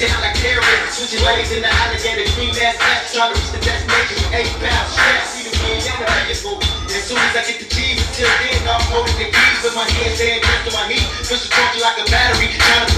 Switching lanes in the alligator, green ass ass, trying to reach the destination with eight pounds. Yeah, see the wind in the biggest movie. As soon as I get the G's, until then, I'm holding the keys with my hands and hands to my heat. Push the torture like a battery, trying to